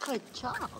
Good job.